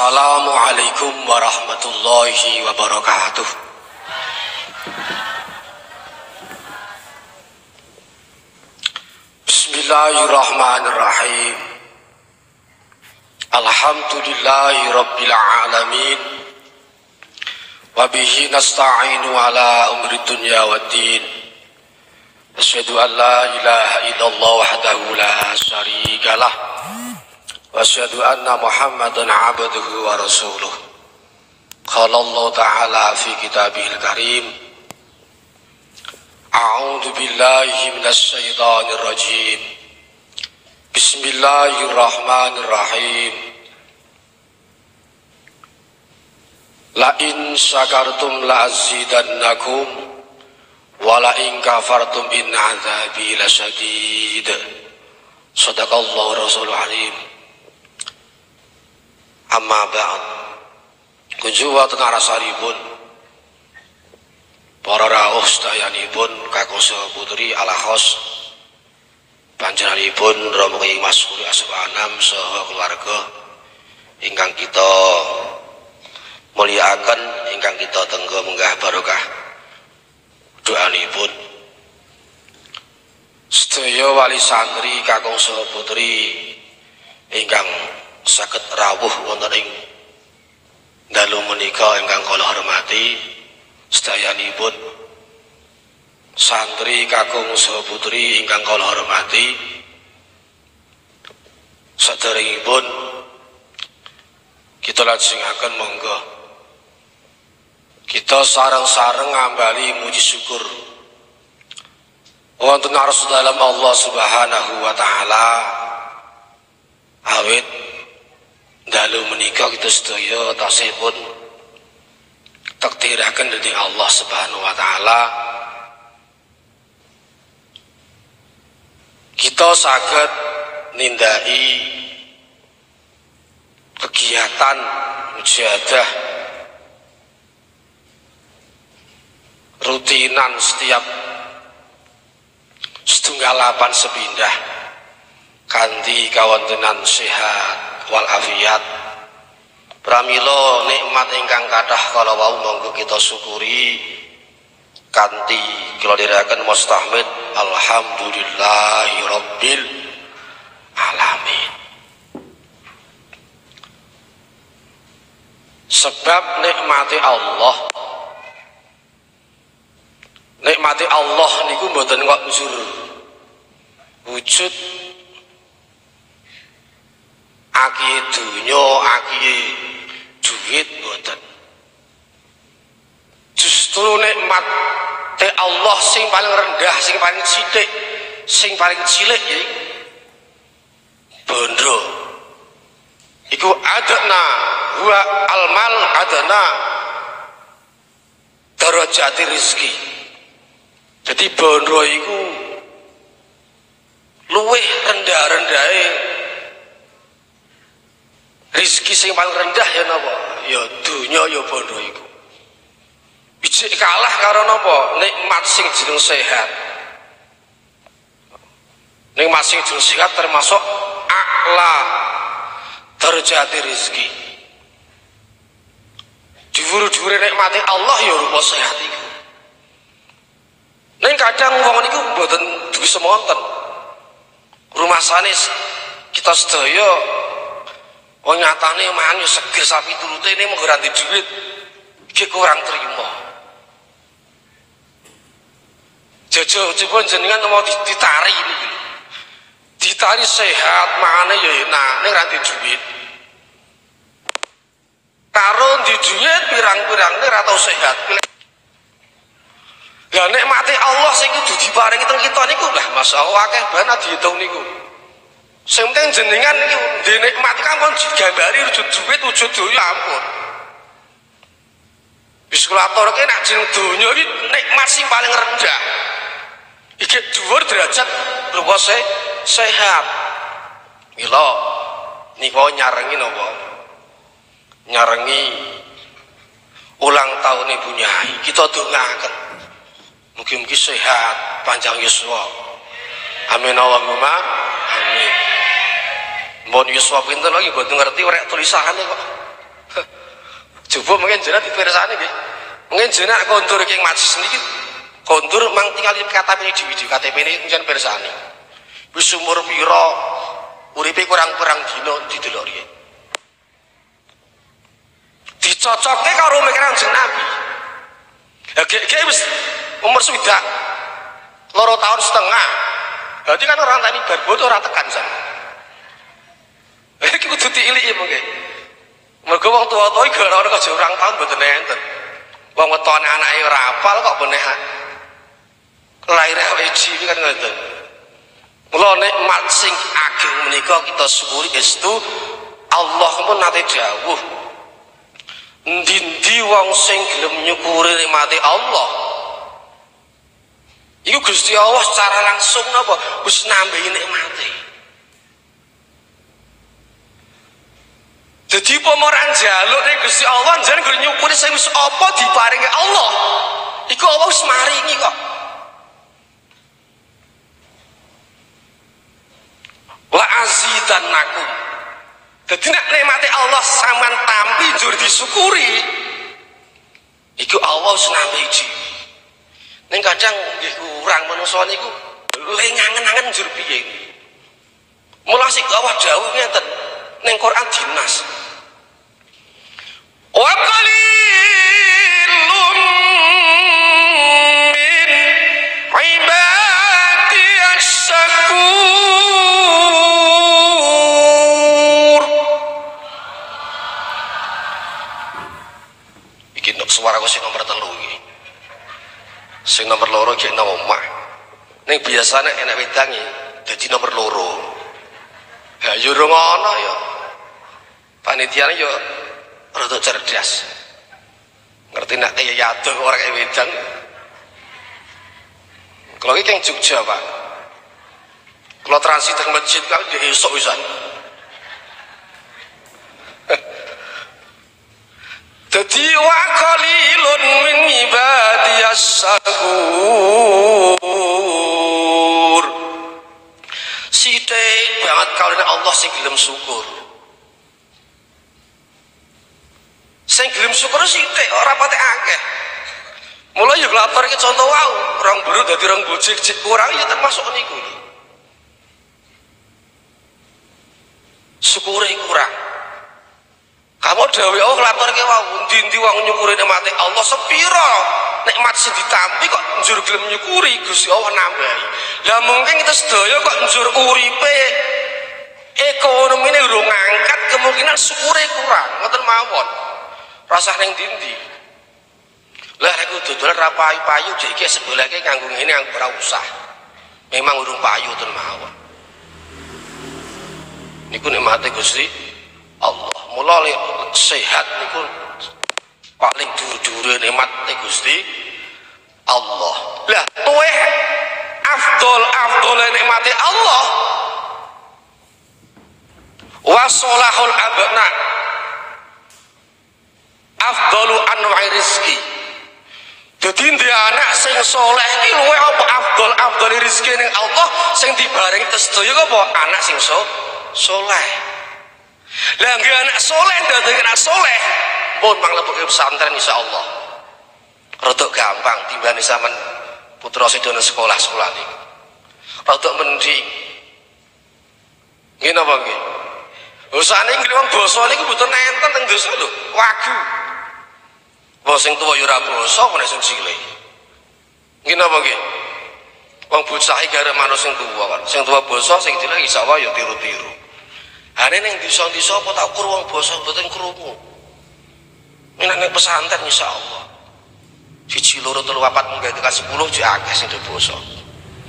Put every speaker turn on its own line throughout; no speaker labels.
Assalamualaikum warahmatullahi wabarakatuh. Bismillahirrahmanirrahim. Alhamdulillahi rabbil alamin. Wabihi nasta'inu ala umri dunya wa din. Asyhadu an la ilaha illallah wahdahu la syarikalah. وأشهد أن محمدا عبده ورسوله. قال الله تعالى في كتابه الكريم أعوذ بالله من الشيطان الرجيم. بسم الله الرحمن الرحيم. لئن شكرتم لأزيدنكم ولئن كفرتم إن عذابي لشديد. صدق الله رسول العليم amma ba'd. Kunjuwa tengah rasaripun para rawuh sedayanipun kakung putri ala khos. Panjenenganipun Romo Kyai Mas Kuri Aswanam saha keluarga. Ingkang kita muliakan ingkang kita tenggo menggah barokah. Doanipun sedaya wali santri kakung putri. Ingkang saged rawuh wonten ing dalu menika ingkang kula hormati sedayanipun santri kakung saha putri ingkang kula hormati saderengipun kita lajengaken monggo. Kita sareng-sareng ngambali muji syukur. Wonten arsa dalam Allah Subhanahu wa taala. Awit dalu menikah kita sedaya tasipun takdiraken dari Allah Subhanahu wa taala. Kita saged nindai kegiatan mujahadah rutinan setiap setunggal lapan sepindah. Kanthi kawontenan sehat walafiat pramila nikmat ingkang kathah kala wau monggo kita syukuri. Kanthi kula dherekaken mustahmid alhamdulillahi rabbil alamin. Sebab nikmati Allah nikmati Allah niku mboten kok wujud aki dunya aki duit boten justru nikmat te Allah sing paling rendah sing paling sithik sing paling cilik ya bondo iku adana wa almal adana. Darajati rizki jadi bondo iku luwih rendah-rendahe rizki sing paling rendah ya napa? Ya dunya ya bondo iku. Bijik kalah karo napa? Nikmat sing jeneng sehat. Nikmat sing jeneng sehat termasuk akla terjadi rizki dhuwur-dhuwure nikmati Allah ya rupa sehat iku. Neng kadang wong niku mboten duwe semonten. Rumah sanis kita sedaya Oh nyatane mangan seger sapi turute ini ganti duit. Iki kurang terima. Jojo coba jenengan mau ditari ini. Ditari sehat, mana ya enak, ini ranti duit. Karo di duit pirang-pirang ini ratau sehat. Lah mati Allah sing kudu diparingi teng kita niku lah masyaallah akeh banget dihitung niku. Sing penting jenengan iki di nikmat kampun digambari wujud duit wujud dunya ampun. Wis kula aturke nek jeneng donya iki nikmat sing paling rendah. Iki dhuwur derajat rupa se sehat. Mila nika nyarengi napa? Nyarengi ulang tahun Ibu Nyai. Kita dongaken. Mugi-mugi sehat, panjang yuswa. Amin Allahumma. Mohon yuswa pinter lagi buat ngerti rek tulisannya kok. coba mungkin jenengan dipirsani nggih. Mungkin jenengan kontur king majlis niki. Kontur mang tinggal di KTP ini di, di KTP ini jangan persani. Wis umur pira uripe kurang-kurang dino didelok riye dicocokke karo mikiran jeneng Nabi ya gek wis umur swidak loro tahun setengah. Berarti kan orang tani barbo orang tekan sana iki kudu diiliki mungkin. Mergo wong tuwa-tuwa iki ora ana orang tahun mboten enten. Wong wetone anake ora apal kok beneh lahir awake dhewe kan ngoten. Mula nikmat sing ageng menika kita syukuri estu Allah pun nate dawuh. Ndi wong sing gelem nyukuri nikmate Allah? Iku Gusti Allah secara langsung napa? Wis nambahi nikmate Jadi pemeran jaluk nih Gusti Allah jangan gue nyukuri saya wis apa diparingi Allah. Iku Allah wis maringi kok. La azidannakum. Dadi nek nikmate Allah sampean tampi jur disyukuri. Iku Allah wis nambahi dhewe. Ning kadang kurang manungsa niku lengangen-angen jur piye. Mula sik Allah dawuh ngeten ning Quran dinas. Suara sing nomor telu iki. Sing nomor loro iki nang omah. Ning biasane enak wedangi dadi nomor loro. Ya yo ngono ya. Panitiane yo rada cerdas. Ngerti nak kaya yaduh orang kaya wedang. Kalau ini yang Jogja pak. Kalau transit ke masjid kan dia esok bisa. Jadi wa qalilun min ibadiyas syakur. Sithik banget kalau Allah sing gelem syukur. Sing gelem syukur sithik ora pate akeh. Mulai yuk lapar iki contoh wow, orang buru dadi orang bojik cik kurang ya termasuk niku. Syukure kurang. Kamu dawe oh lapar ke wow, ndi-ndi wong nyukuri nikmate Allah sepiro nikmat sing ditampi kok njur gelem nyukuri Gusti Allah nambahi. Lah mungkin kita sedaya kok njur uripe ekonomine urung ngangkat kemungkinan syukure kurang ngoten mawon. Rasah ning ndi lah aku dodol ra payu-payu jek iki sebelake kanggo ngene aku ora usah. Memang urung payu ten mawon. Niku nikmate Gusti Allah. Mula sehat niku paling dhuwur-dhuwure nikmat Gusti Allah. Lah tuwe afdol afdol nikmate Allah. Wa solahul abna afdalu anwa'i rizki jadi dia anak sing soleh ini luwe apa afdol afdol rizki ning Allah sing dibareng tersedoyo apa? Anak sing so soleh. Lah nggih anak soleh dadi anak soleh pun manglebu ke pesantren insya Allah gampang timbani sampean putra sedono sekolah-sekolah niku rodok mending nggih napa nggih? Usane nggih wong basa niku mboten enten teng dosa lho wagu Wong sing tuwa ya ora basa apa nek sing cilik. Nggih napa nggih? Wong bocah iki arep manut sing tuwa kan. Sing tuwa basa sing cilik insyaallah ya tiru-tiru. Hane ning desa-desa apa tak ukur wong basa mboten krungu. Nek ning pesantren insyaallah. Siji loro telu papat munggah tekan 10 jek akeh sing basa.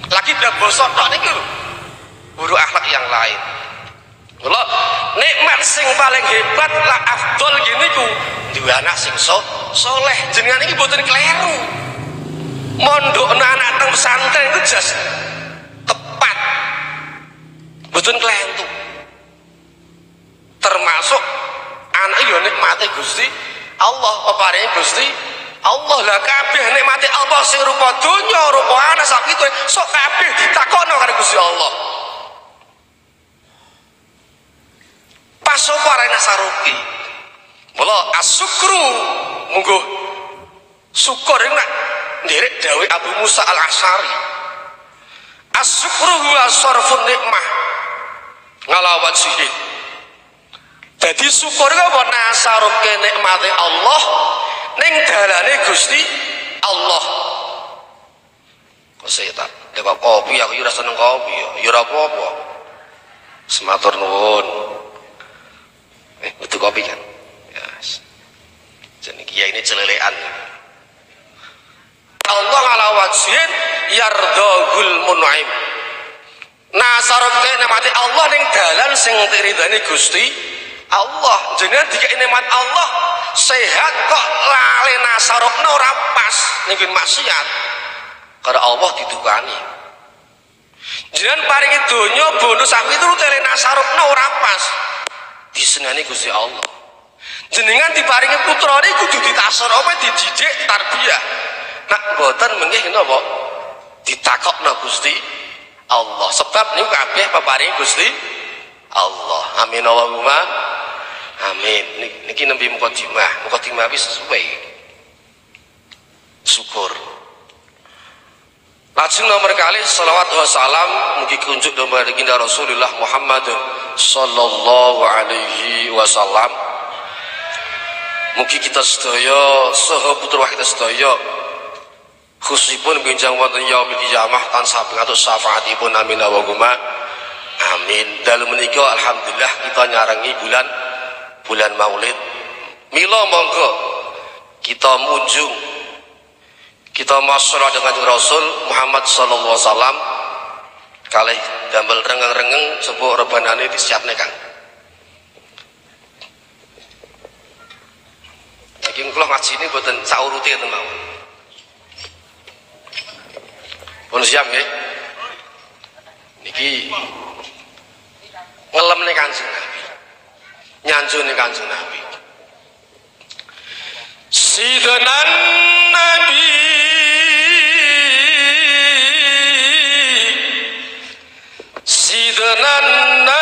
Lagi dak basa tok niku. Buru akhlak yang lain. Mula nikmat sing paling hebat lah afdol gini ku duwe anak sing so, soleh jenengan iki mboten kleru. Mondok anak teng pesantren itu jas tepat. Mboten klentu. Termasuk anak yo nikmate Gusti Allah peparinge Gusti Allah lah kabeh nikmate Allah sing rupa donya rupa anak sak itu sok kabeh ditakokno karo Gusti Allah. pas sapa nasaruki mula asukru munggo syukur nak. Nderek dawe Abu Musa al Asari asukru huwa sarfun nikmah. Ngalawat sihid jadi syukur apa? Nasaruke nikmate Allah. Ning dalane Gusti Allah. Kok setan? Lewat kopi aku ora seneng kopi ya. Ora apa-apa. Sematur nuwun. Eh butuh kopi kan? Yes. Jadi kiai ini celelean Allah ala wajhin yardahul mun'im nasarake nikmati Allah ning dalan sing diridani Gusti Allah. Jenengan dikai nikmat Allah sehat kok lale nasarokna ora pas maksiat. Karena Allah didukani jenengan paringi donya bonus sapi itu tele nasarokna ora pas. Disenani Gusti Allah jenengan diparingi putra ini kudu ditasar apa dididik tarbiyah. Nak boten menggih napa? Ditakokna Gusti Allah. Sebab niku kabeh peparingi Gusti Allah. Amin Allahumma. Amin. Niki nembe mukadimah mukadimah wis sesuai syukur. Lajeng nomor kali salawat wa salam mugi kunjuk domba baginda Rasulullah Muhammad sallallahu alaihi wasallam. Mugi kita sedaya saha putra kita sedaya khususipun benjang wonten yaumil qiyamah tansah pingatus syafaatipun amin wa Amin. Dalam menika alhamdulillah kita nyarengi bulan bulan Maulid. Mila monggo kita munjung kita masalah dengan Rasul Muhammad sallallahu alaihi wasallam kalih damel rengeng-rengeng sebuah rebanane disiapne Kang. Iki kula ini boten saurute ten mawon. Pun siap nggih? Niki ngelemne Kanjeng Nabi. Nyanjune Kanjeng Nabi. Sidanan Nabi Sidna Nabi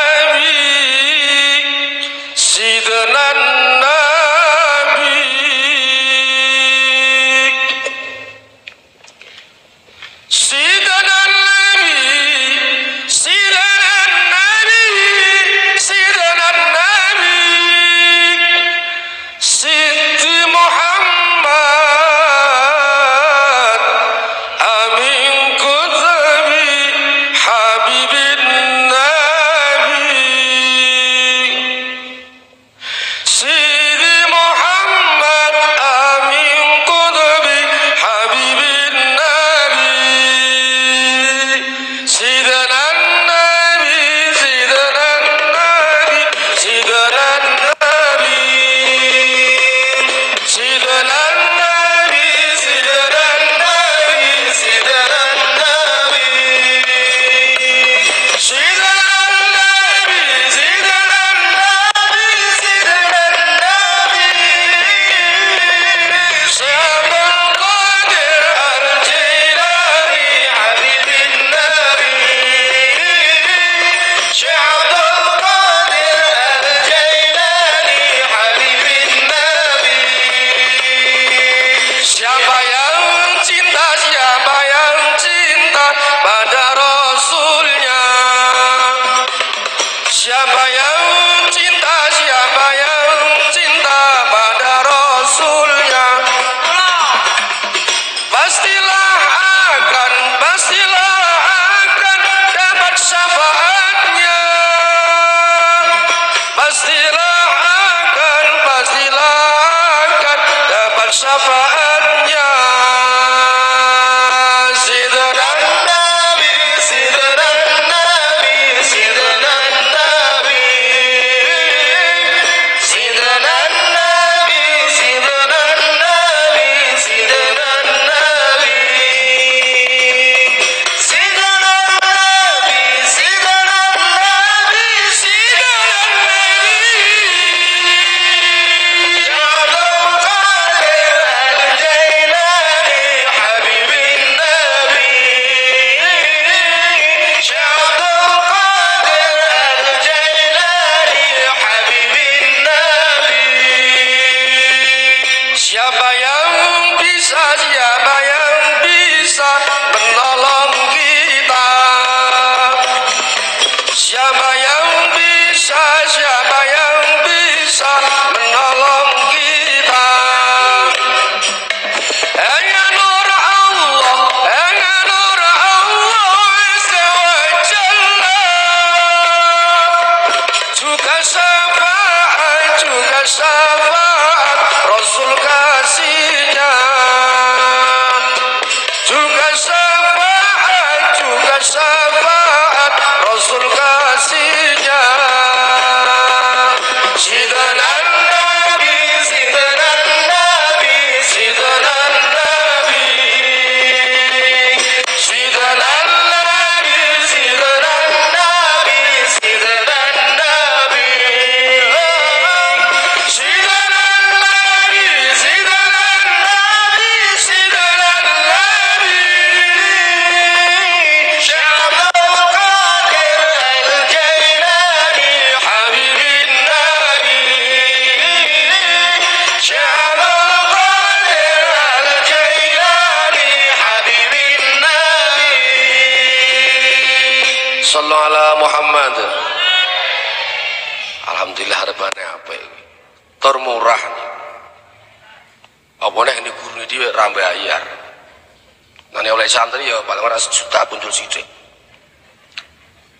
Oleh santri ya paling orang sejuta punjul sidik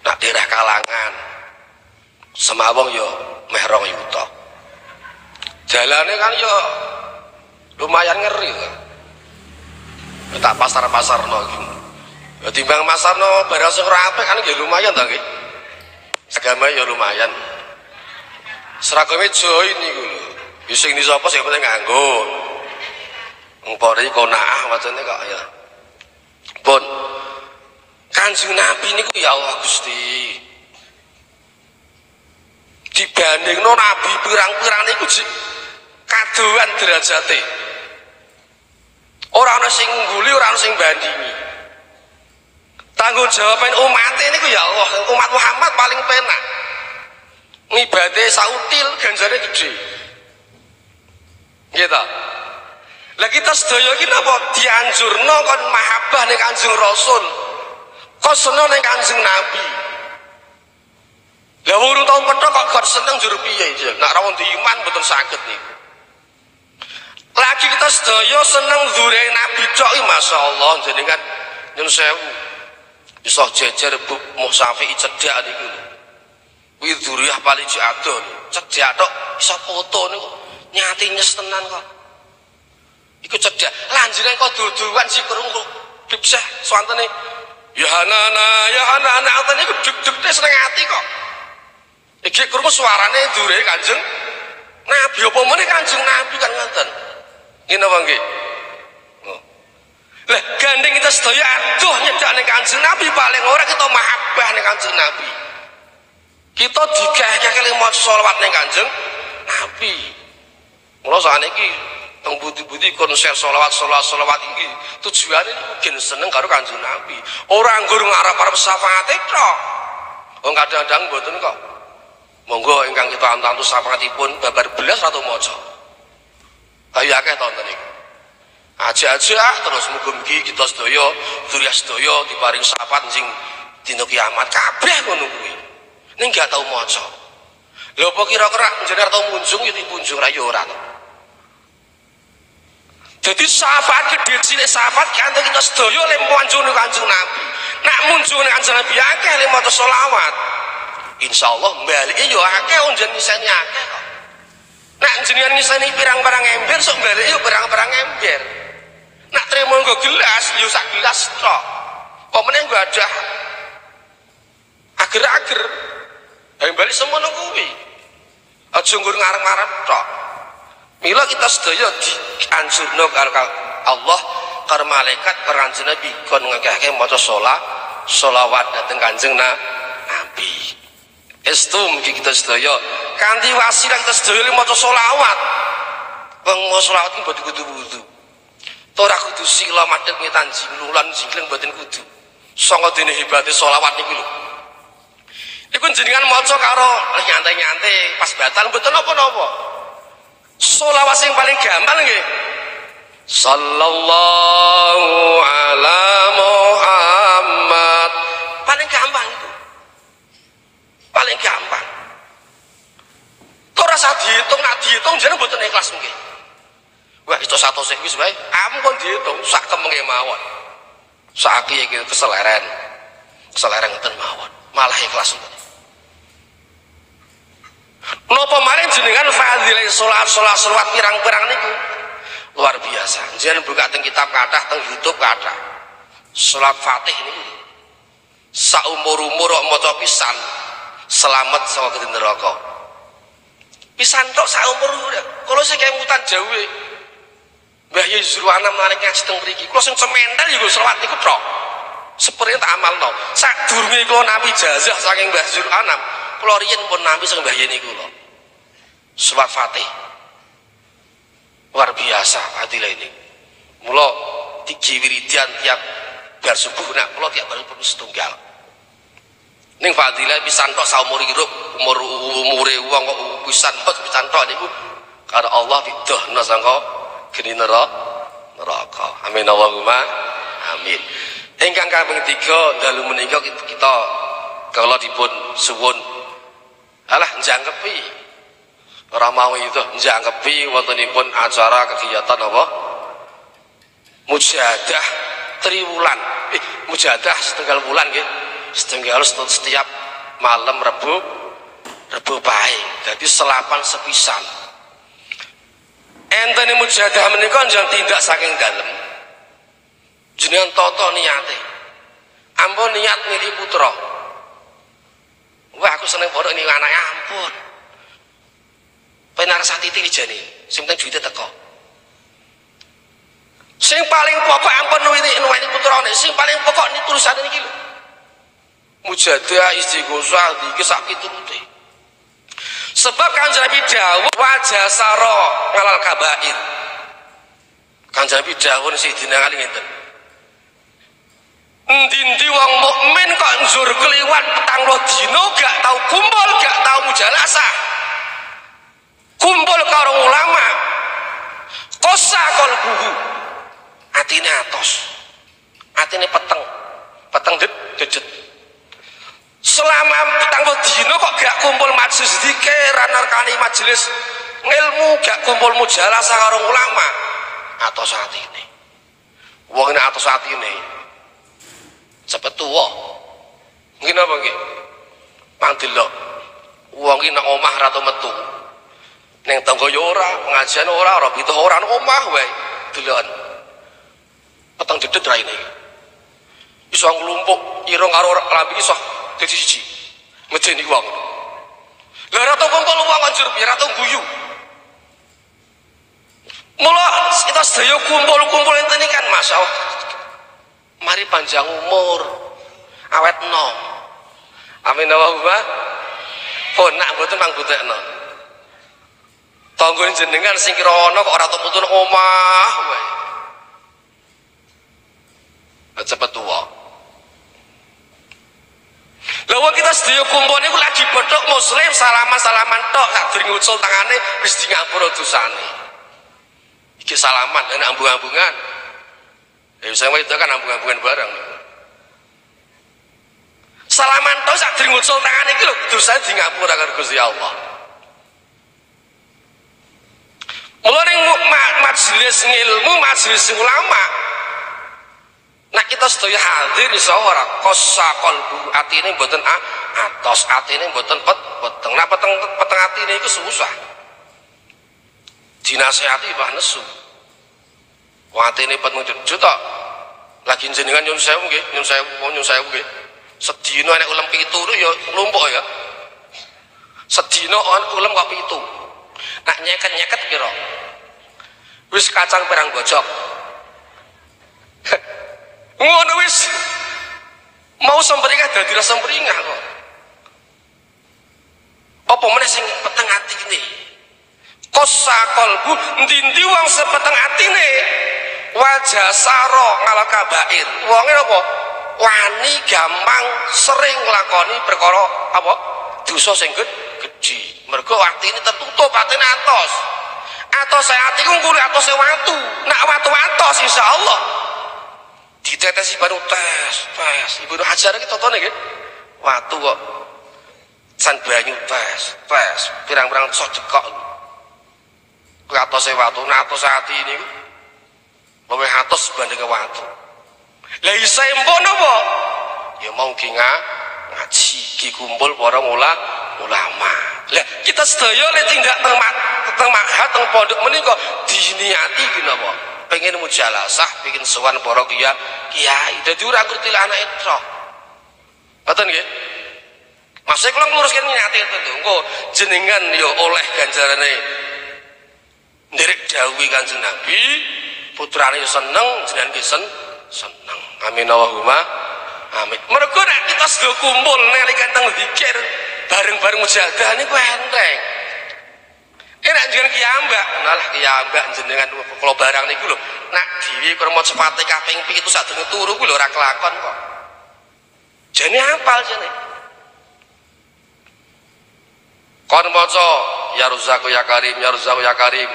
Nah daerah kalangan Semawang ya mehrong yuto Jalannya kan ya lumayan ngeri kan tak pasar-pasar no gitu. Ya timbang pasar no barang sing rapi kan ya lumayan ta nggih. Agama ya lumayan. Seragame join niku lho. Ya sing di sapa sing penting nganggo. Ngpori konaah macane kok ya. Pun Kanjeng Nabi niku ya Allah Gusti. Dibandingno nabi pirang-pirang niku kadoan derajate. Ora ana sing ngguli, ora ana sing bandingi. Tanggung jawaban umat ini ya Allah, umat Muhammad paling penak. Ngibade sautil ganjare gede. Gitu. Lah kita sedaya iki napa dianjurno kon mahabbah ning Kanjeng Rasul. Kok seneng ning Kanjeng Nabi. Lah urung tau petok kok gak seneng jur piye Jeng? Nak rawon iman betul saged niku. Lagi kita sedaya seneng dure Nabi cok iki masyaallah jenengan nyun sewu. Iso jejer Bu Musafi cedak niku. Kuwi dzuriyah paling lho. Cedak tok iso foto niku nyati nyes tenan kok. Iku cedak. Lanjene kok dudukan si kerungku. Dipseh swantene. Ya hanana, ya hanana, atene iku deg-degne seneng ati kok. Iki krungu suarane dure Kanjeng Nabi apa meneh Kanjeng Nabi kan ngoten. Ngene apa nggih? Oh. Lah gandeng kita sedaya aduh ning Kanjeng Nabi paling ora kita mahabbah ning Kanjeng Nabi. Kita digah-gah kali maca selawat ning Kanjeng Nabi. Mula sakniki teng budi-budi konser selawat selawat iki tujuane niku gen seneng karo Kanjeng Nabi. Ora nggur ngarep-arep syafaate tok. Oh kadang-kadang mboten kok. Monggo ingkang kita antantu syafaatipun babar belas ratu maca. Ayo akeh to niku. Aja-aja terus mugi-mugi kita sedaya durya sedaya diparing syafaat sing dina kiamat kabeh ngono kuwi. Ning gak tau maca. Lha apa kira-kira jenengan tau munjung ya dipunjung ra ya ora. Jadi sahabat gede cilik sahabat kanthi kita sedaya le munjung Kanjeng Nabi. Nak munjung Kanjeng Nabi akeh le maca selawat. Insyaallah balike yo akeh wong jeneng nisani akeh kok. Nak jenengan nisani pirang-pirang ember sok balike yo pirang-pirang ember. Nak terima nggo gelas yo sak gelas tok. Apa meneh nggo ada ager-ager. Yang balik semono kuwi. Aja nggur ngarep-ngarep tok. Mila kita sedaya dianjurno karo Allah karo malaikat peranjen Nabi kon ngakeh maca sholat sholawat dateng Kanjeng Na- Nabi. Estu mugi kita sedaya kanthi wasilah kita sedaya maca sholawat. Wong maca sholawat iki boten kudu wudu. Ora kudu sila madhep ngetan jinglulan jingling boten kudu. Sanga dene hebate sholawat niku lho. Iku jenengan maca karo nyantai-nyantai pas batal mboten napa-napa. Sholawat sing paling gampang nggih. Sallallahu ala Muhammad. Paling gampang itu. Paling gampang. Kok rasa dihitung, nak dihitung jeneng mboten ikhlas mungkin. Wah, itu satu sing wis wae. Ampun dihitung sak kemenge mawon. Saiki iki keseleren. Keseleren ngeten mawon. Malah ikhlas mboten. Napa maling jenengan fadilah salat salat salat pirang-pirang niku luar biasa. Jenengan buka teng kitab kathah teng YouTube kathah. Salat Fatih niku saumur-umur kok pisan selamat saka neraka. Pisan tok saumur kalau saya kayak mutan jauh Mbah Yusuf anak menarik ngaji teng mriki. Kula sing cemental yo selawat niku tok. Seperti tak amalno. Sadurunge kula nampi jazah saking Mbah Yusuf anak, kula riyen pun nampi sing Mbah Yen niku lho. Selawat Fatih. Luar biasa adile ini. Mula tiji wiridan tiap bar subuh nak kula tiap bar subuh setunggal. Ning fadilah pisan tok saumur hidup umur umure wong kok pisan tok pisan tok niku karena Allah didohna sangka geni neraka amin Allahumma amin ingkang kaping tiga dalu menika kita kalau dipun suwun alah jangkepi ora mau itu jangkepi wontenipun acara kegiatan apa? Mujahadah triwulan. Eh mujahadah setengah bulan nggih. Setengah setiap malam rebu rebu baik jadi selapan sepisan. Enten mujahadah menika jangan tidak saking dalam jenengan toto niate. Ampun niat milih putra wah aku seneng bodoh ini anak ampun. Penar saat itu sing penting duitnya teko. Sing paling pokok ampun nuwini nuwini ini sing paling pokok ini tulisan ini gila mujahadah istighosah dikis sak pituruti Sebab kanjeng Nabi dawuh wajah saro ngalal kabair. Kanjeng Nabi dawuh sidina kali ngeten. Endi-endi wong mukmin kok njur keliwat petang dino gak tau kumpul gak tau mujalasah. Kumpul karo ulama. Kosa kol buhu. Atine atos. Atine peteng. Peteng dedet selama tanggal dino kok gak kumpul majelis dikir narkani majelis ilmu gak kumpul mujalah karo ulama atau saat ini wong ini atau saat cepet tua? Mungkin apa nggih lo wong ini omah ratu metu. Neng tangga yo ora pengajian ora ora itu ora omah wae delokan. Petang dedet ra ini. Iso nglumpuk irung karo lambi iso dadi siji. Ngejeni wong lah rata kumpul wong anjur piye rata guyu. Mula kita sedaya kumpul-kumpul ini kan Masya Allah mari panjang umur. Awet nom. Amin Allahumma ponak mboten mang butekno tanggo jenengan sing kira ana kok ora teputun omah wae. Cepet tua Lawa kita sedaya kumpul niku lagi bodhok muslim salaman-salaman tok sak durung ngucul tangane wis di ngapura dosane. Salaman dan ambung-ambungan. Ya saya itu kan ambung-ambungan barang. Salaman tok sak durung ngucul tangane iki lho dosane di ngapura karo Gusti Allah. Mulane majelis ilmu, majelis ulama, Nah kita sedaya hadir iso ora kosa kalbu atine mboten atos atine mboten pet peteng. Nah peteng peteng atine iku susah. Dinasehati bah nesu. Wong atine pet mujud tok. Lagi jenengan nyun sewu nggih, nyun sewu, nyun sewu nggih. Sedina nek ulem pitu ya lumpuk ya. Sedina ulem kok pitu. Nak nyeket-nyeket kira. Wis kacang perang bojok. ngono wis mau sempringah dadi rasa sempringah kok apa meneh sing peteng ati ini kosa kolbu ndi wong sepeteng atine. Wajah saro ngala kabair wonge apa? Wani gampang sering lakoni perkara apa? Dosa sing gedhi mergo atine tertutup atine atos. Atos saya ati ku kuwi atos watu. Nak watu atos insyaallah. Ditetesi baru tes tes ibu hajar iki totone nggih. Watu kok. San banyu tes tes pirang-pirang sok kuwi atose watu atos ati ini. Luwih atos banding watu. Lah isa empon apa ya mau ki ngaji ki kumpul para mula ulama. Lah kita sedaya lek tindak teng teng mahat teng pondok menika diniati ki napa pengen mujalasah pengen sowan para kiai kiai. Dadi ora ngerti anak itu ngoten nggih? Masih kalau ngeluruskan niati itu engko jenengan yo oleh ganjarane nderek dawuh Kanjeng Nabi, putrane seneng, jenengan ki sen seneng. Amin Allahumma amin. Mergo nek kita sudah kumpul nalika teng zikir bareng-bareng mujahadah niku enteng. Enak jenengan kiambak, nalah kiambak jenengan kalau barang niku lho, nak dhewe krama cepate kaping 7 sadurunge turu kuwi lho ora kelakon kok. Jane apal jane. kon maca ya ruzaku ya karim ya ruzaku ya karim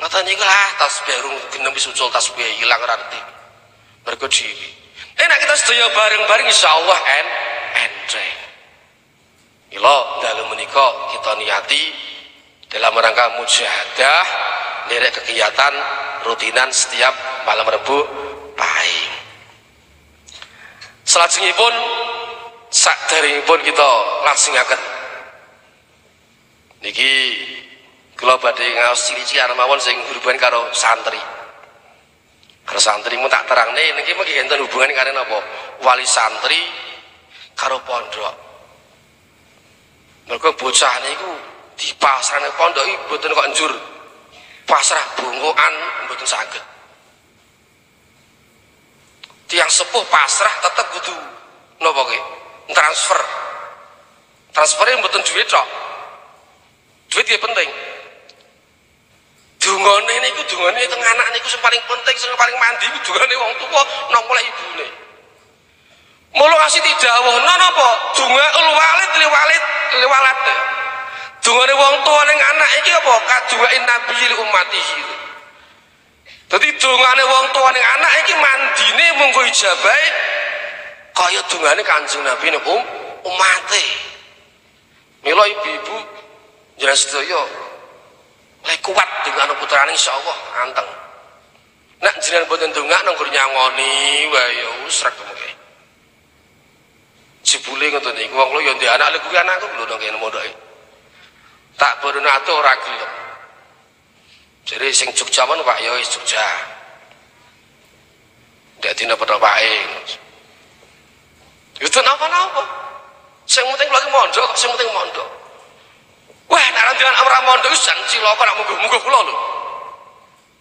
ngata niku lah tasbih rung genep ucul tasbih hilang arti mergo dhewe. Enak kita sedaya bareng-bareng insyaallah en enteng Ilo dalam menikah kita niati dalam rangka mujahadah derek kegiatan rutinan setiap malam rebu pahing pun sak pun kita akan. Niki kula badhe ngaos ciri-ciri mawon sing hubungan karo santri. Karo santri mu tak terangne niki mung enten hubungan karo napa? Wali santri karo pondok mergo bocah di pasrane pondok iki mboten kok njur pasrah bungokan mboten saged. Tiang sepuh pasrah tetep kudu napa ki? Transfer. Transfernya mboten duit tok. Duit ya penting dungane niku dungane teng anak niku sing paling penting sing paling mandi iku dungane wong tuwa nang mulai ibune. Mula kasih didhawuh napa donga ul walid li walid li walad dungane wong tuwa ning anak iki apa? Kaduwain nabi li ummatihi. Dadi dongane wong tuwa ning anak iki mandine munggo ijabahe kaya dongane Kanjeng Nabi ning um, umate. Mila ibu-ibu jelas sedaya lek kuat dengan putrane insyaallah anteng nak jenengan boten dongak nang nyangoni wae ya usrek kemungkinan jebule ngoten niku wong lho ya ndek anak lek kuwi anakku lho nang kene mondoke tak bodoh nato ora gelem. Jadi sing Jogja men Pak ya wis Jogja. Ndak dina padha wae itu napa-napa sing penting lagi mondok sing penting mondok Wah, nak dengan orang mondok jan cilaka nak mungguh-mungguh kula lho.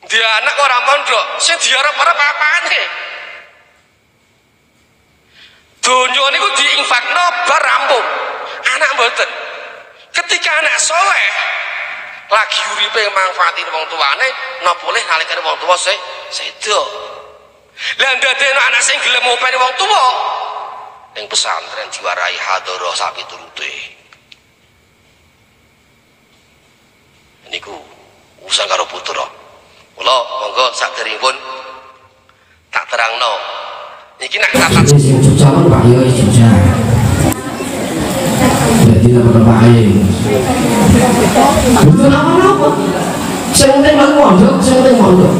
Dia anak orang mondok, sing diarep ora apa-apane. Donya niku diinfakno bar rampung. Anak mboten. Ketika anak soleh lagi uripe manfaati wong tuane, napa boleh nalikane wong tuwa se sedo. Lah ndadekno anak sing gelem ngopeni wong tuwa ning pesantren diwarai hadoro sapi turute. Niku usah karo putra kula monggo saderengipun tak terangno. Iki nak
Jogja kan Pak. Yo Jogja jadi nama Pak Aye itu nama-nama sing penting mondok sing penting mondok.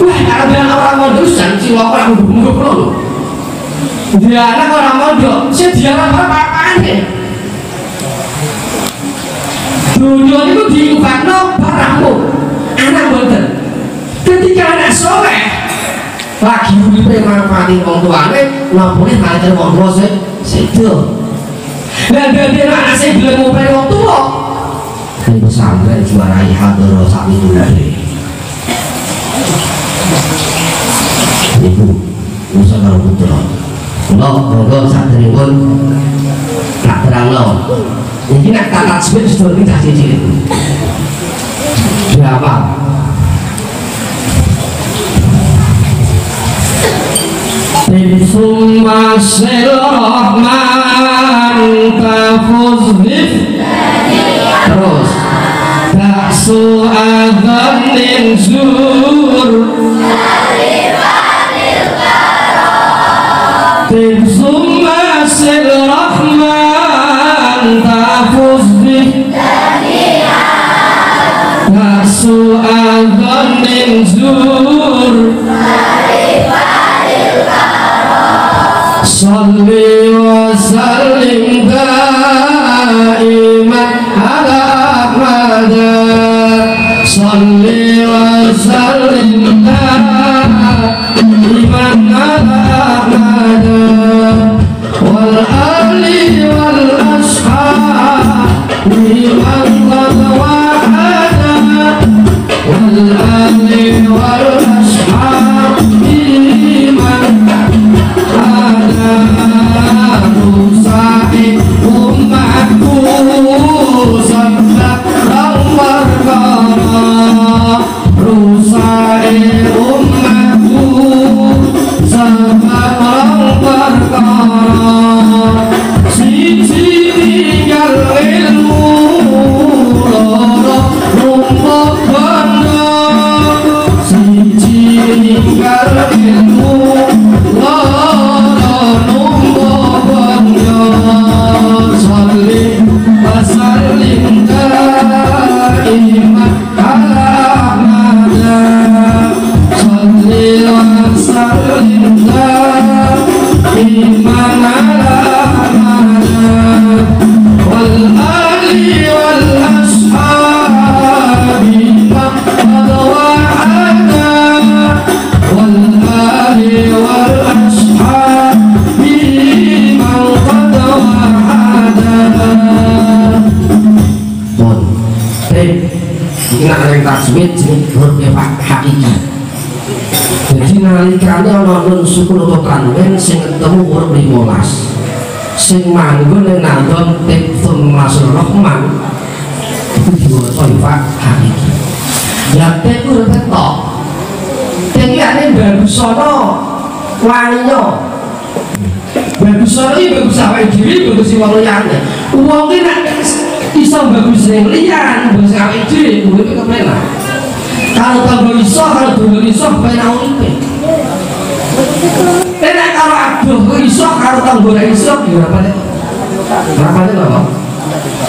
Wah kalau bilang orang mondok janji lo orang munggu lo dia anak orang mondok sih dia apa apa-apaan ya dunia itu diubahno barangmu anak boten ketika anak soleh lagi uripe manfaati wong tuane nampune hajar wong tua sing sedo. Dan dadi anak sing gelem ngopeni wong tua ning pesantren juarai hadoro sak pitulune ibu usah karo putra kula monggo saderengipun tak terangno. Ini nak kata tasbih sudah kita cici berapa Summa sirrahman tafuz Terus Taksu adhan zur Tim summa sirrahman تفز به سوء ظن زور صل وسلم Nalikane ana nun sukun utawa tanwin sing ketemu urip 15 sing manggon ning nandon tibtum masuk rahman itu diwaca Pak hakiki ya iki ane bagus sono. Waninya bagus sono iki bagus awake dhewe bagus wong liyane wong iki nek iso bagus ning liyan bagus awake dhewe uripe kepenak kalau tambah iso kalau tambah iso uripe Enak kalau aduh kok iso kalau tambah ora iso ya ora patek ora patek apa?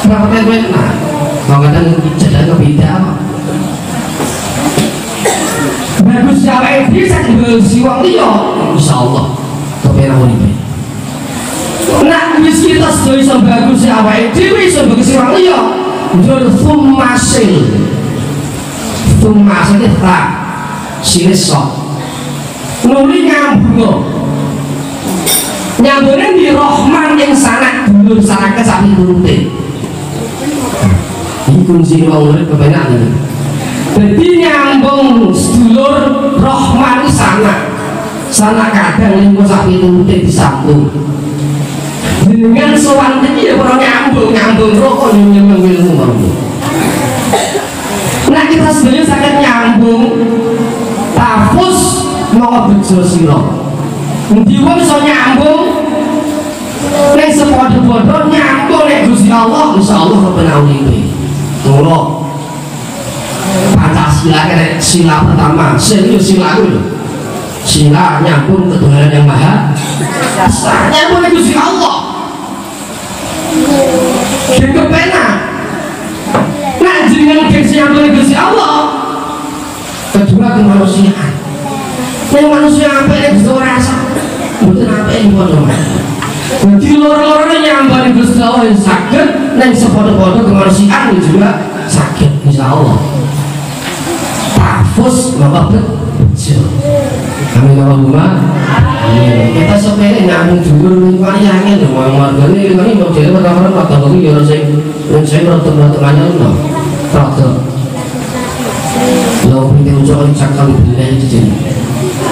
Ora patek penak mau kadang jalan beda apa bagus awake dhewe sak bagus wong liya insyaallah. Kepenak uripe Nak wis kita sudah iso bagus awake dhewe iso bagus wong liya njur fumasil. Itu tak sini sok nuli nyambung. Nyambungnya di rohman yang sangat dulur sangat ke sapi turute ini kunci wong murid kebanyakan jadi nyambung sedulur rohman sana sana kadang lingkup sapi turute disambung. Dengan soal ini ya orang nyambung nyambung rokok nyambung ilmu nah kita sebenarnya sangat nyambung. Tafus mau bejo siro di wong bisa nyambung? Nek sepodo-podo nyambung nek Gusti Allah insyaallah kebenar ini Mula. Pancasila kene sila pertama. Serius sila itu sila nyambung ketuhanan yang maha Esa. Nyambung nek Gusti Allah. Dan kepenak Nah jenengan gengsi nyambung nek Gusti Allah Kedua kemanusiaan Nek manusia apa nek Gusti rasa. Mboten apa yang bodoh jadi loro-loro nyambani Gusti yang sakit neng sepodo-podo kemanusiaan juga sakit insya Allah tafus bapak betul kami Allahumma amin. Kita sepele nyambung dulu ini kali angin mau warga ini mau jadi pertama waktu ini ya saya yang saya rotok-rotok aja no rotok lo pintu ucap cakal bila itu jadi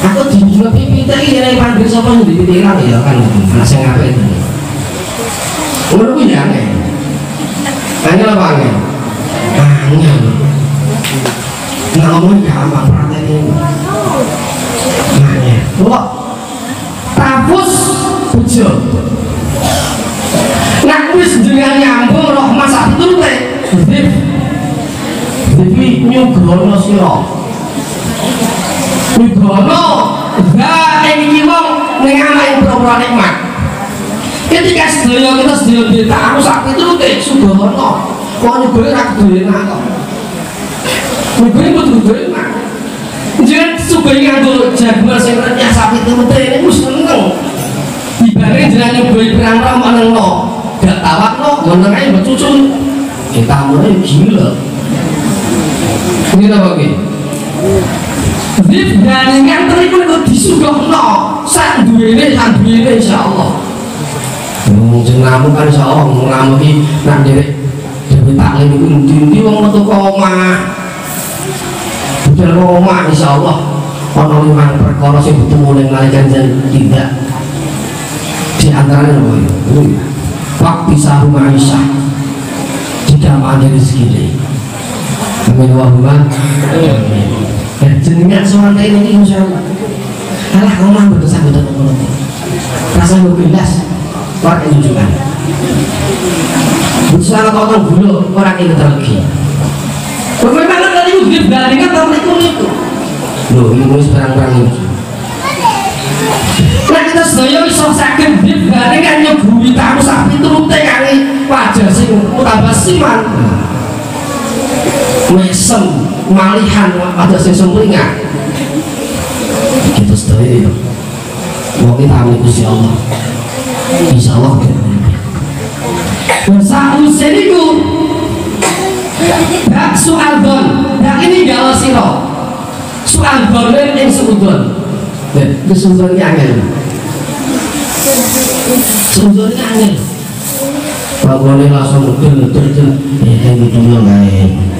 aku dijual pipi tadi ya yang panggil siapa yang dipitilang ya kan? Anak saya ngapa itu menurut gue ya aneh. Aneh apa aneh? Aneh nggak ngomong gampang praktek ini. Aneh kok tafus bujo nah wis nyambung roh masa itu teh jadi nyugono Wigono Nah ini wong Ini anak pura-pura nikmat. Ketika sedaya kita sedaya berita Aku sakit itu teh Sugono Kok nyugono aku doyan aku Nyugono betul doyan Jangan sugono nganggo jaguar sing renyah sapi itu teh Ini mus seneng. Dibanding jangan nyugono perang-perang meneng no? Gak tawat no Meneng aja bercucun Kita mulai gila. Ini apa ini? Zif dan yang terikut itu disuguhno sak duwene sak duwene insyaallah. Hmm, jeneng kan insyaallah ngamu iki nak dherek dhewe taklim iku ndi-ndi wong metu koma. Budal koma insyaallah ana limang perkara sing bertemu ning nalikan tidak di antaranya apa ya? Waktu sahu Aisyah tidak ada rezeki. Amin Allahumma. Dan jenengan seorang ini insya Allah kalah ngomong betul betul rasa berbindas orang yang tunjukkan Bicara kau dulu orang ini terlegi Bagaimana tadi Yudhif bandingkan tahun itu itu. Loh ini sekarang-karang itu Nah kita sedaya bisa sakit Yudhif bandingkan nyebui tamu sapi itu kali wajah sing tambah siman mesem malihan ada sing kita sedaya ya kita ambil Gusti Allah insya Allah dan saat usia itu Dak soal don, dak ini galau siro. Soal don yang seudon. Itu seudon yang angel. Seudon. Pak boleh langsung betul betul. Ya lain.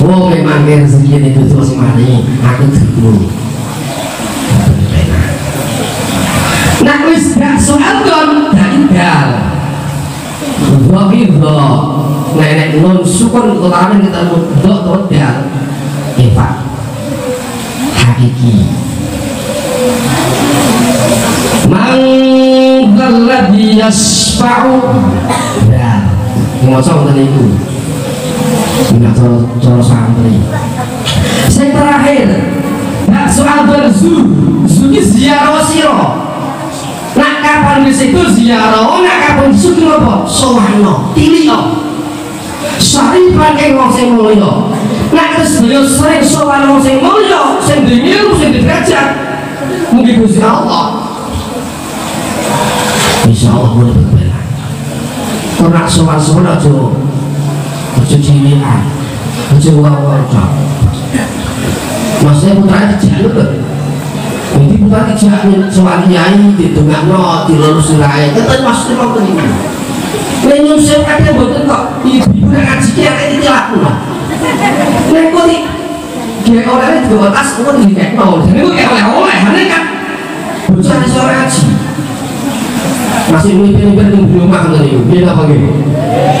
Oh memang rezeki ini itu terus mari aku dulu. Nah wis gak suagon, gak tinggal. Ridho nenek non sukun utama kita mudok modal Eva hakiki. Manggalladhi yasfa'u. Ya Ngocok tadi itu Enggak coro santri. Saya terakhir Nak soal berzu Zuki ziarah siro. Nak kapan di situ ziarah? Nak kapan suki apa? Sohano Tilio Sarifan ing wong sing mulya. Nek sedaya sering sowan wong sing mulya, sing dingin sing derajat. Mugi Gusti Allah. Insyaallah boleh berbeda. Ora sowan-sowan aja aja cilian. Aja wawa Maksudnya putra dijaluk lho. Jadi putra dijaluk sowan kiai ditungakno dilurus rae. Keten maksudnya mau terima. Lenyum saya ada boten kok ibu nak ngaji kayak itu laku lah. Di dia orangnya juga atas kok di kayak mau. Jadi kok kayak oleh-oleh, mana kan? Bocah di sore ngaji. Masih mimpin-mimpin di rumah kan ini. Dia apa gitu?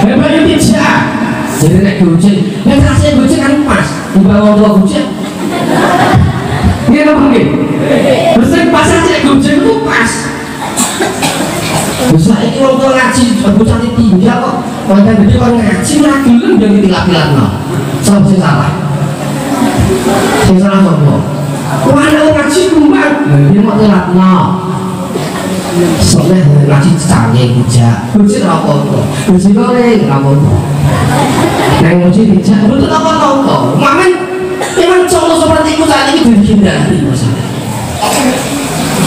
Hebatnya tidak. Jadi nek gojek, nek rasanya gojek kan pas. Di bawah dua gojek. Dia apa gitu? Terus pas aja gojek itu pas. Bisa ini orang tua ngaji, bocah tinggal kok. Wajah gede kan ngaji lagi lu udah ditilak-tilak no. Sama sing salah. Sing salah sopo. Kok anak ngaji kumbang? Dia mau tilak no. Soalnya ngaji canggih bijak. Apa kok? Bocah goreng kok? Neng bijak, betul apa kok? Mamen memang cowok seperti itu saat ini dihindari masalah.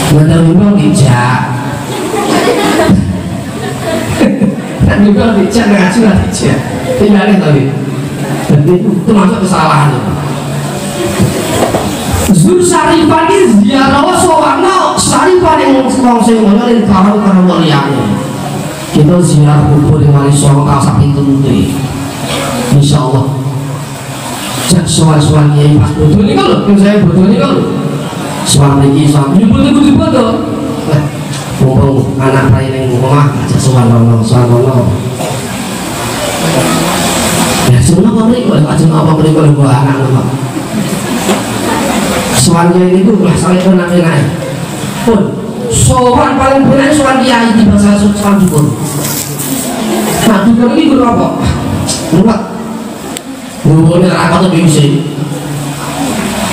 Betul memang bijak. Dan juga bijak ngaji lah bijak. Tinggalin tadi. Jadi itu masuk kesalahan. Zur sarifan ini ziarah yang. Kita ziarah kubur yang wali songo ka sak pintu Insyaallah. Jak soal-soal kiai pas bodoh ini kalau saya bodoh ini kalau soal ini soal ini bodoh bodoh mumpung anak rai ning omah aja sowan ono sowan ya semua apa mriko aja apa mriko gua sowannya ini tuh lah sampai enak enak pun sowan paling benar sowan kiai di bangsa sowan dukun. Nah dukun ini guru apa? Buat gurunya apa tuh bisa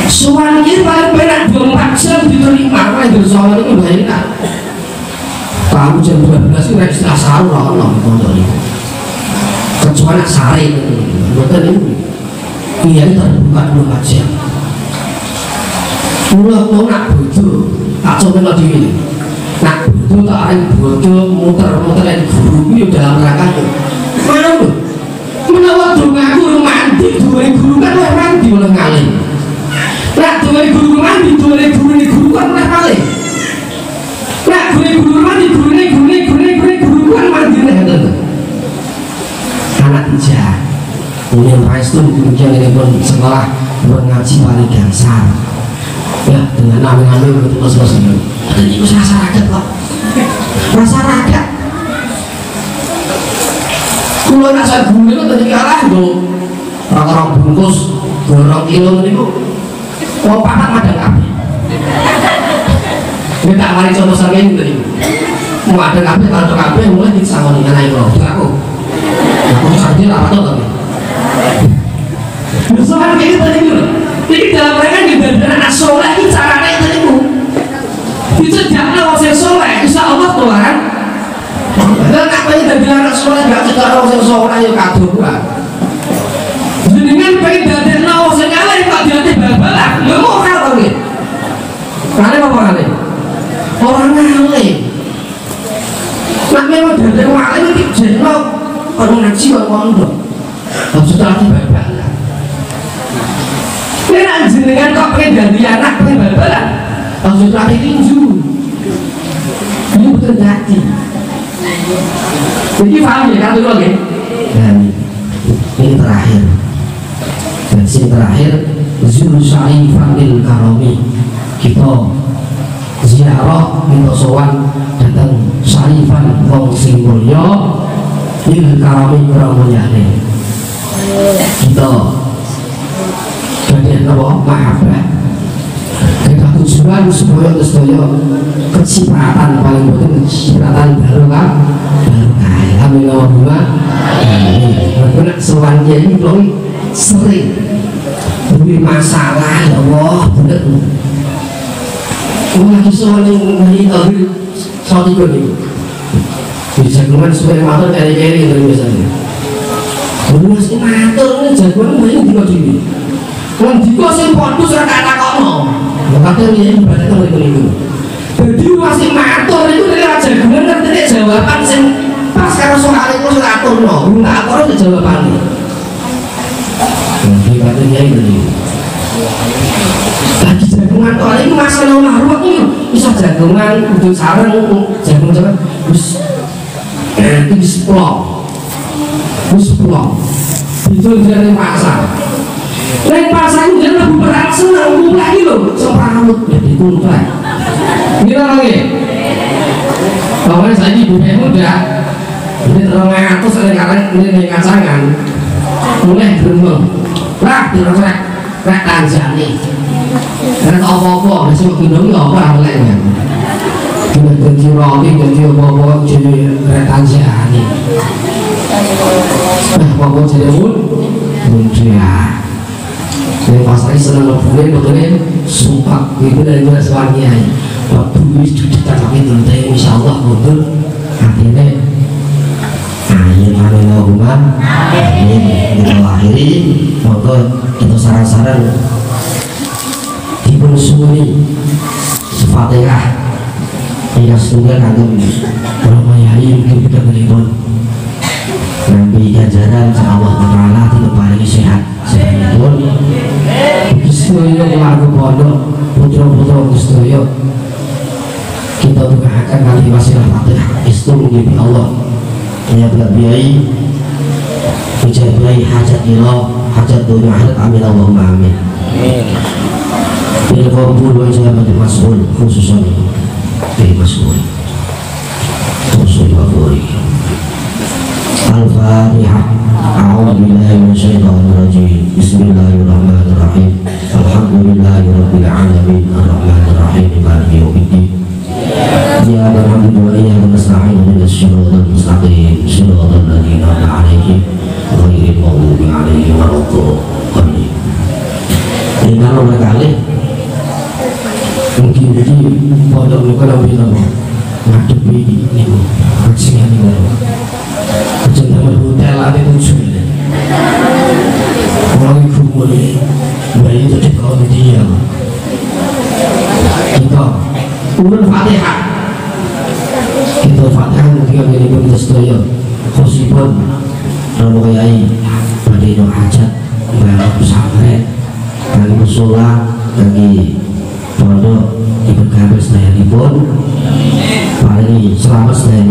sowan ini paling benar 24 jam diterima kan itu sowan ini bayangkan kamu jam 12 itu istilah sahur lah Allah motor itu kecuali sare itu motor ini itu terbuka 24 jam mulai mau nak bodoh tak coba lagi ini nak bodoh tak ada bodoh muter-muter yang guru. Ini dalam rangka mana lu? Menawar dong aku mandi dua guru kan oleh mandi oleh ngalim nak dua guru mandi dua guru ini guru kan oleh ngalim nak guru guru mandi guru ini guru ini guru ini guru guru kan mandi ngalim anak bijak ini Restu kemudian ini pun sekolah mengaji paling dasar ya dengan amin-amin betul terus terus dan itu rasa rakyat kok rasa rakyat. Kalau saya guru itu tadi kalah lo rong-rong bungkus gorong kilo niku. Wong papat madang kabeh. Ini tak mari contoh sampeyan niku niku mau ada kabeh kantor kabeh mulai disangoni anak iku aku. Aku sakit apa tuh tapi. Soal kayak gitu niku ini dalam mereka di anak soleh ini caranya itu niku dicegahnya orang yang soleh insya Allah Tuhan dan ngapain dari anak soleh gak cegah orang yang soleh ya kado gua. Jenengan pengen dari orang yang ngalah kok dilatih bal-balan ya mau karena apa kali orang ngalah nak memang orang ngalah itu jenuh orang ngaji orang pondok harus dilatih bal-balan nak jenengan kok pengen dari anak pengen bal-balan? Harus dilatih tinju. Ini betul hati jadi paham ya kan dulu lagi dan ini terakhir. Dan sing terakhir Zul Syarifan lil Karami. Kita ziarah minta sowan datang Syarifan wong sing mulya lil Karami kurang mulyane kita apa mahabbah kita tujuan supaya sedaya kecipratan paling penting kecipratan baru kan baru kaya Allahumma amin karena sowan ini belum sering beri masalah ya Allah bener Aku lagi soal yang hari tadi soal itu nih di jagungan supaya matur kari-kari dari biasanya Aku masih matur nih jagungan banyak juga gini Wong diko sing padha ora tak takono. Lha kate riyen ibadah karo iku. Dadi masih matur iku nek aja gumen ngerti jawaban sing pas karo soal iku ora aturno. Tak atur jawabane. Jadi kate riyen iki. Lagi jagungan kok ini masalah mahruh ini bisa jagungan untuk sarang jagungan jagungan wis nanti wis plong wis plong itu dari pasar Pasar itu dia lebih berat senang umum lagi loh separuh jadi kuntai. Kita lagi. Kawan saya ibu muda. Ini terlalu ngatus sekarang ini nih kacangan. Mulai berembang. Lah terus rek tanjani. Rek apa-apa masih gendong ya apa lainnya. Kita ganti roti ganti apa-apa jadi rek tanjani. Nah, apa-apa jadi pun. Saya pasai senang leburin betulnya sumpah ibu dari mana suaranya waktu ini kita kami nanti insya Allah betul artinya amin amin Allahumma amin kita akhiri maka kita saran-saran. Dipun suri sefatihah tidak setunggal kagum kalau mayai mungkin kita melipun Nabi ganjaran sama Allah Ta'ala tidak paling sehat. Sehatipun Gustoyo keluarga pondok putra-putra Gustoyo kita doakan kali wasilah fatihah itu menjadi Allah. Ya biayai biayai hajat ilah hajat dunia akhirat amin. Allahumma amin. Bil qabul wa ijabati mas'ul khususan di mas'ul khusus wa الفاتحة أعوذ بالله من الشيطان الرجيم بسم الله الرحمن الرحيم الحمد لله رب العالمين الرحمن الرحيم مالك يوم الدين إياك نعبد وإياك نستعين اهدنا الصراط المستقيم صراط الذين أنعمت عليهم غير المغضوب عليهم ولا الضالين Ini kalau mereka alih mungkin jadi pondok luka lebih lama ngadepi ini kajian ini jangan hotel ada tujuh orang ibu mulai bayi itu di kau dia. Kita urun fatihah. Kita fatihah pun sesuai khusipun kalau kayai pada itu hajat dalam pesantren bagi musola bagi pondok diberkahi sedaya pun paling selamat sedaya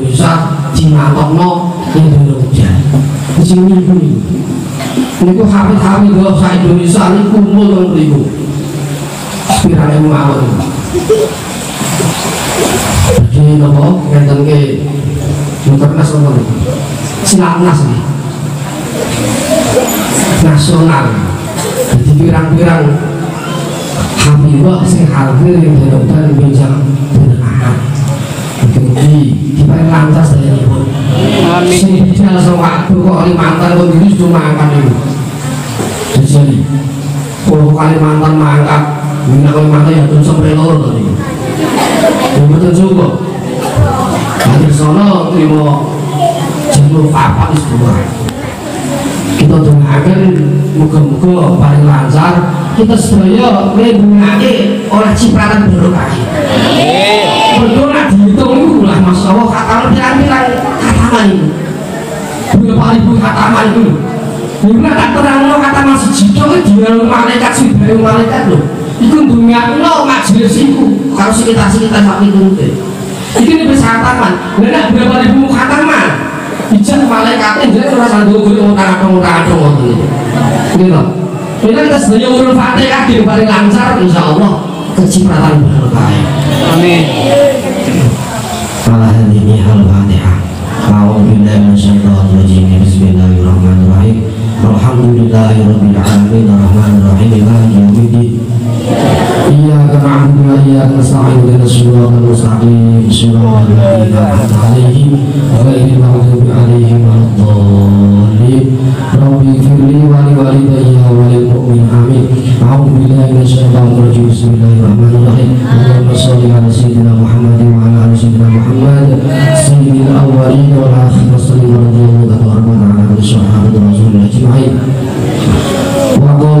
Cina Tono Indonesia di sini ini ini ku hari-hari kalau sa Indonesia ini kumpul yang beriku spiralnya mawon jadi nopo ngenten ke Mukernas nopo Silapnas nih nasional. Jadi pirang-pirang. Habibah sing hadir yang dan bincang benar Jadi kita lantas dari ibu Amin. Sing bijal sewaktu kok Kalimantan kok diri cuma makan itu Jadi Kalau Kalimantan mangkat. Minyak Kalimantan ya tuh sampai lor tadi Yang betul juga. Hadir sana terima Jenuh apa itu kita doakan muka-muka paling lancar. Kita sedaya melindungi oleh cipratan betul nak dihitung Masya Allah kata pirang-pirang kataman. Itu berapa ribu kataman itu. Mungkin tak terang lo kata masih jito dia malaikat sih dari malaikat lo itu dunia lo majelis itu. Kalau sekitar sekitar saat itu. Ini bisa kataman. Dan berapa ribu kataman? Ijan malaikatnya jadi rasa dulu gue itu. Gitu. Kita kita sebenarnya urut fatihah di paling lancar, insya Allah. Kecipratan berkah. Amin. Bismillahirrahmanirrahim. Alhamdulillahirabbil alamin arrahmanir rahim maliki yaumiddin. إياك نعبد وإياك نستعين اهدنا الصراط المستقيم صراط الذين أنعمت عليهم غير المغضوب عليهم ولا الضالين ربي اغفر لي ولوالدي وللمؤمنين آمين أعوذ بالله من الشيطان الرجيم بسم الله الرحمن الرحيم اللهم صل على سيدنا محمد وعلى آل سيدنا محمد سيد الأولين والآخرين وسلم رضي الله تبارك وتعالى عن الصحابة رسول الله أجمعين وقال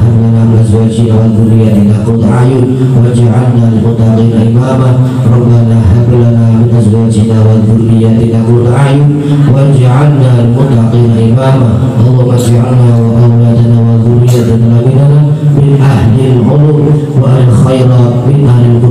أزواجنا وذرياتنا قرة أعين واجعلنا للمتقين إماما. ربنا هب لنا من أزواجنا وذرياتنا قرة أعين واجعلنا للمتقين إماما. اللهم اجعلنا وأولادنا وذريتنا من أهل العلوم وأهل الخيرات من أهل القرآن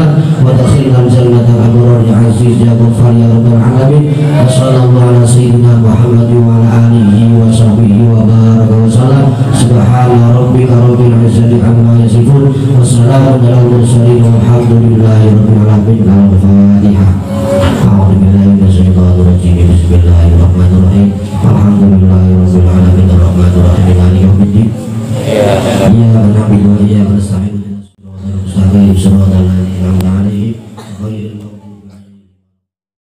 Bismillahirrahmanirrahim.